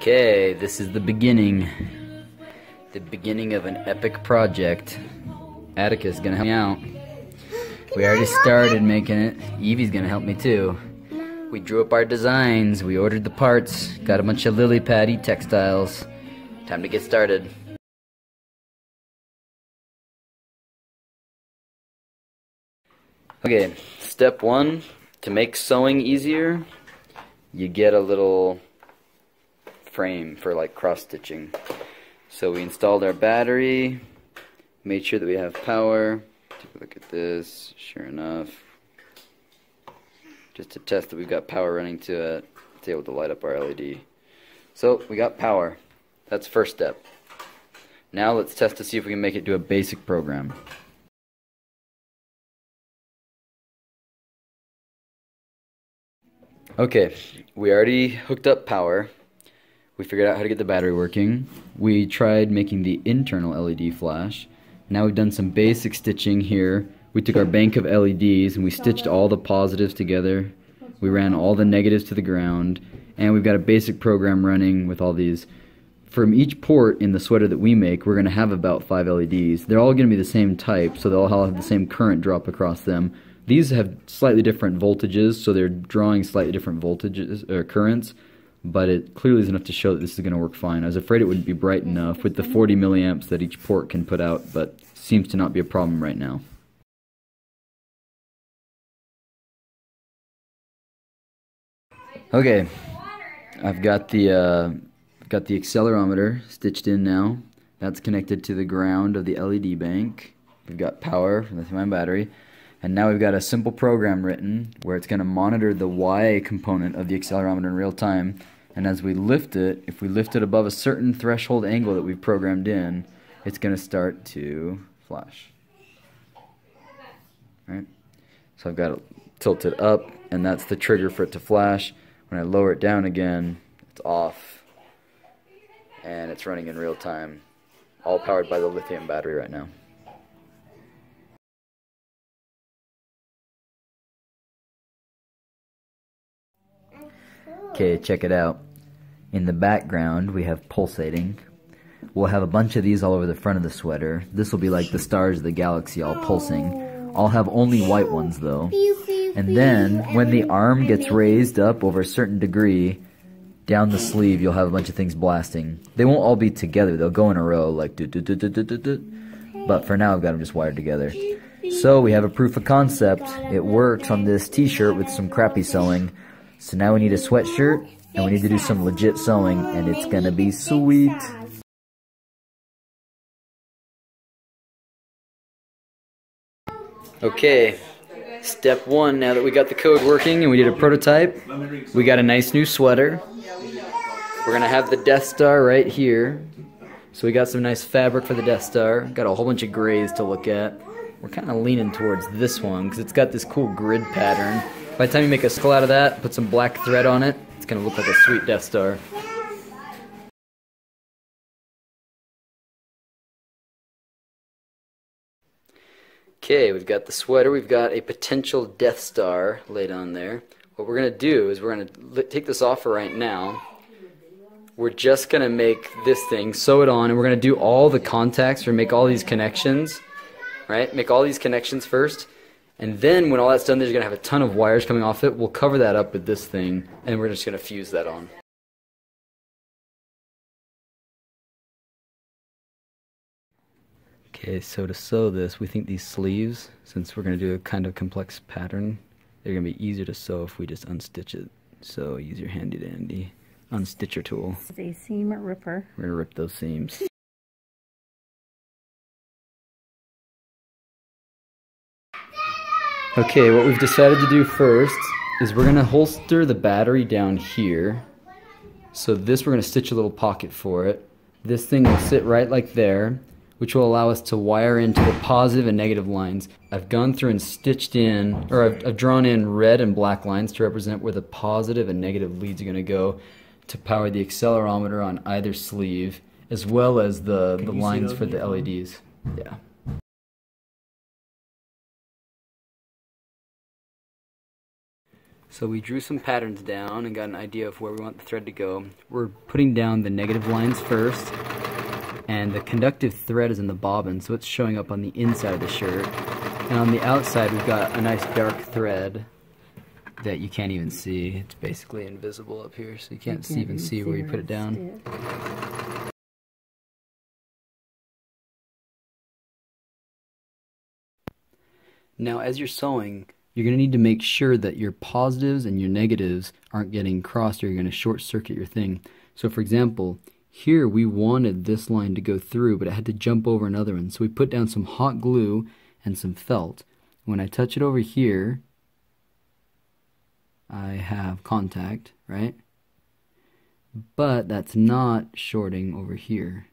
Okay, this is the beginning. The beginning of an epic project. Atticus is gonna help me out. We already started making it. Evie's gonna help me too. We drew up our designs, we ordered the parts, got a bunch of Lilypad e-textiles. Time to get started. Okay, step one, to make sewing easier, you get a little frame for like cross stitching. So we installed our battery, made sure that we have power. Take a look at this, sure enough. Just to test that we've got power running to it, it's able to light up our LED. So we got power. That's first step. Now let's test to see if we can make it do a basic program. Okay, we already hooked up power. We figured out how to get the battery working. We tried making the internal LED flash. Now we've done some basic stitching here. We took our bank of LEDs and we stitched all the positives together. We ran all the negatives to the ground. And we've got a basic program running with all these. From each port in the sweater that we make, we're going to have about five LEDs. They're all going to be the same type, so they'll all have the same current drop across them. These have slightly different voltages, so they're drawing slightly different voltages or currents, but it clearly is enough to show that this is going to work fine. I was afraid it wouldn't be bright enough with the 40 milliamps that each port can put out, but seems to not be a problem right now. Okay, I've got the uh, got the accelerometer stitched in now. That's connected to the ground of the LED bank. We've got power from the battery. And now we've got a simple program written where it's going to monitor the Y component of the accelerometer in real time. And as we lift it, if we lift it above a certain threshold angle that we've programmed in, it's going to start to flash. Right? So I've got it tilted up, and that's the trigger for it to flash. When I lower it down again, it's off. And it's running in real time. All powered by the lithium battery right now. Okay, check it out. In the background, we have pulsating. We'll have a bunch of these all over the front of the sweater. This will be like the stars of the galaxy all pulsing. I'll have only white ones though. And then, when the arm gets raised up over a certain degree, down the sleeve you'll have a bunch of things blasting. They won't all be together, they'll go in a row like do do do do do do do. But for now I've got them just wired together. So we have a proof of concept. It works on this t-shirt with some crappy sewing. So now we need a sweatshirt, and we need to do some legit sewing, and it's gonna be sweet. Okay, step one, now that we got the code working and we did a prototype, we got a nice new sweater. We're gonna have the Death Star right here. So we got some nice fabric for the Death Star. Got a whole bunch of grays to look at. We're kind of leaning towards this one because it's got this cool grid pattern. By the time you make a skull out of that, put some black thread on it, it's to look like a sweet Death Star. Okay, we've got the sweater, we've got a potential Death Star laid on there. What we're to do is we're to take this off for right now. We're just to make this thing, sew it on, and we're to do all the contacts or make all these connections, right? Make all these connections first and then when all that's done, there's going to have a ton of wires coming off it. We'll cover that up with this thing, and we're just going to fuse that on. Okay, so to sew this, we think these sleeves, since we're going to do a kind of complex pattern, they're going to be easier to sew if we just unstitch it. So use your handy dandy unstitcher tool. It's a seam ripper. We're going to rip those seams. Okay, what we've decided to do first is we're going to holster the battery down here. So this we're going to stitch a little pocket for it. This thing will sit right like there, which will allow us to wire into the positive and negative lines. I've gone through and stitched in, or I've, I've drawn in red and black lines to represent where the positive and negative leads are going to go to power the accelerometer on either sleeve, as well as the, the lines for the LEDs. Yeah. So we drew some patterns down and got an idea of where we want the thread to go. We're putting down the negative lines first, and the conductive thread is in the bobbin, so it's showing up on the inside of the shirt. And on the outside, we've got a nice dark thread that you can't even see. It's basically invisible up here, so you can't, can't even see where you put it down. Now, as you're sewing, you're going to need to make sure that your positives and your negatives aren't getting crossed or you're going to short circuit your thing. So for example, here we wanted this line to go through, but it had to jump over another one. So we put down some hot glue and some felt. When I touch it over here, I have contact, right? But that's not shorting over here.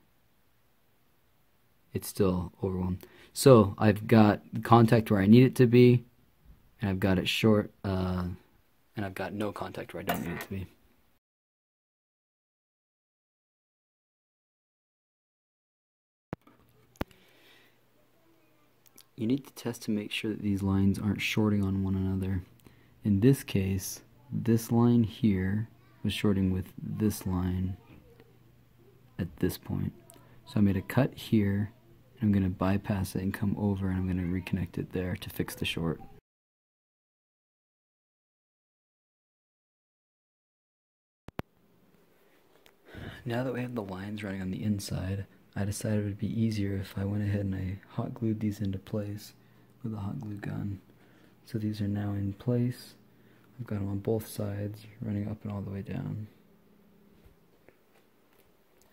It's still over one. So I've got contact where I need it to be, and I've got it short, uh, and I've got no contact where I don't need it to be. You need to test to make sure that these lines aren't shorting on one another. In this case, this line here was shorting with this line at this point. So I made a cut here, and I'm going to bypass it and come over, and I'm going to reconnect it there to fix the short. Now that we have the lines running on the inside, I decided it would be easier if I went ahead and I hot glued these into place with a hot glue gun. So these are now in place. I've got them on both sides, running up and all the way down.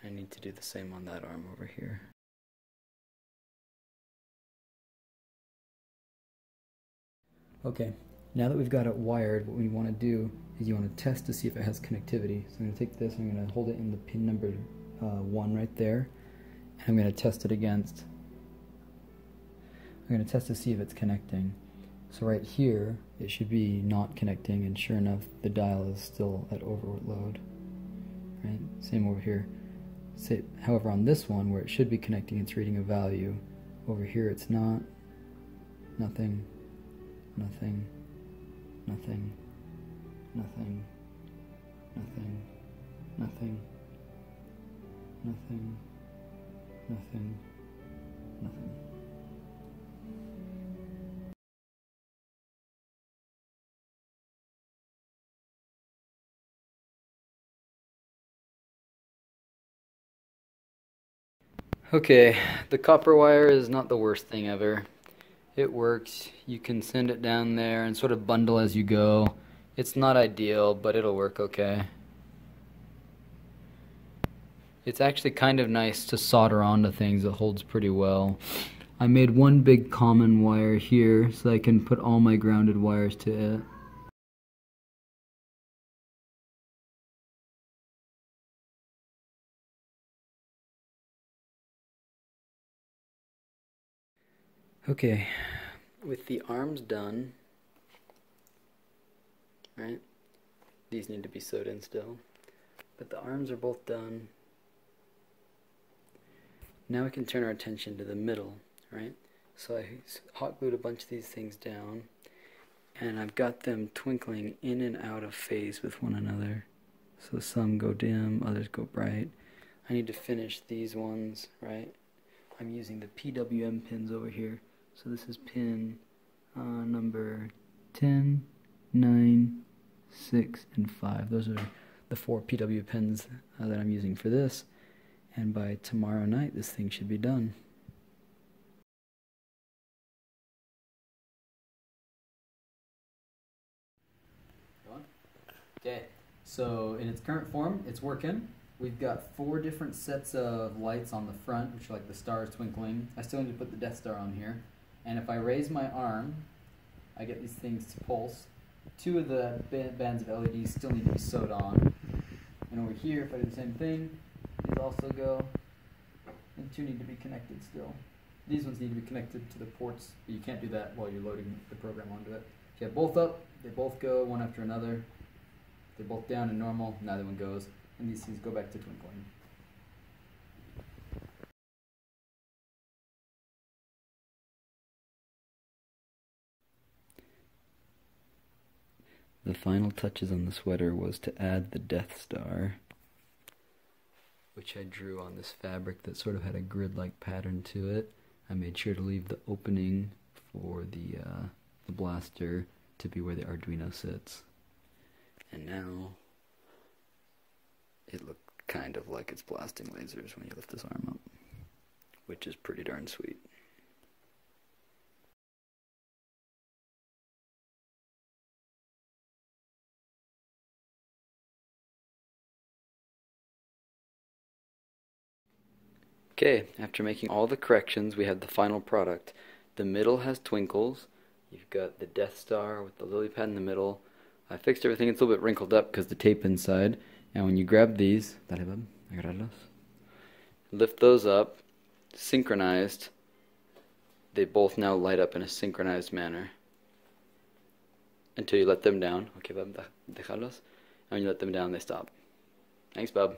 I need to do the same on that arm over here. Okay, now that we've got it wired, what we want to do is you want to test to see if it has connectivity. So I'm going to take this, I'm going to hold it in the pin number uh, 1 right there, and I'm going to test it against. I'm going to test to see if it's connecting. So right here, it should be not connecting, and sure enough, the dial is still at overload. Right, same over here. Say, however, on this one, where it should be connecting, it's reading a value. Over here, it's not. Nothing. Nothing nothing, nothing, nothing, nothing, nothing, nothing, nothing. Okay, the copper wire is not the worst thing ever. It works. You can send it down there and sort of bundle as you go. It's not ideal, but it'll work okay. It's actually kind of nice to solder onto things. It holds pretty well. I made one big common wire here so I can put all my grounded wires to it. Okay, with the arms done, right? These need to be sewed in still. But the arms are both done. Now we can turn our attention to the middle, right? So I hot glued a bunch of these things down, and I've got them twinkling in and out of phase with one another. So some go dim, others go bright. I need to finish these ones, right? I'm using the PWM pins over here. So this is pin uh, number 10, 9, 6, and 5. Those are the four PW pins uh, that I'm using for this. And by tomorrow night, this thing should be done. Okay, so in its current form, it's working. We've got four different sets of lights on the front, which are like the stars twinkling. I still need to put the Death Star on here. And if I raise my arm, I get these things to pulse. Two of the bands of LEDs still need to be sewed on. And over here, if I do the same thing, these also go. And two need to be connected still. These ones need to be connected to the ports, but you can't do that while you're loading the program onto it. If you have both up, they both go one after another. they're both down and normal, neither one goes. And these things go back to twinkling. The final touches on the sweater was to add the Death Star, which I drew on this fabric that sort of had a grid-like pattern to it. I made sure to leave the opening for the uh, the blaster to be where the Arduino sits. And now it looks kind of like it's blasting lasers when you lift this arm up, which is pretty darn sweet. Okay, after making all the corrections, we have the final product. The middle has twinkles. You've got the Death Star with the Lilypad in the middle. I fixed everything. It's a little bit wrinkled up because the tape inside. And when you grab these, lift those up, synchronized, they both now light up in a synchronized manner until you let them down. Okay, Bub, déjalos. And when you let them down, they stop. Thanks, Bub.